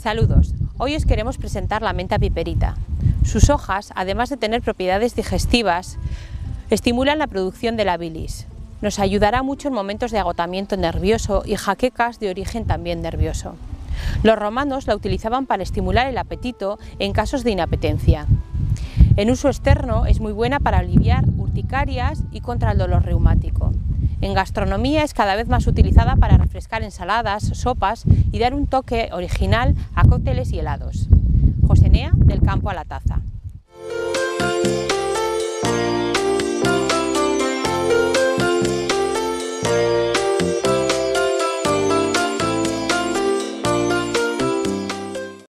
Saludos, hoy os queremos presentar la menta piperita. Sus hojas, además de tener propiedades digestivas, estimulan la producción de la bilis. Nos ayudará mucho en momentos de agotamiento nervioso y jaquecas de origen también nervioso. Los romanos la utilizaban para estimular el apetito en casos de inapetencia. En uso externo es muy buena para aliviar urticarias y contra el dolor reumático. En gastronomía es cada vez más utilizada para refrescar ensaladas, sopas y dar un toque original a cócteles y helados. Josenea del campo a la taza.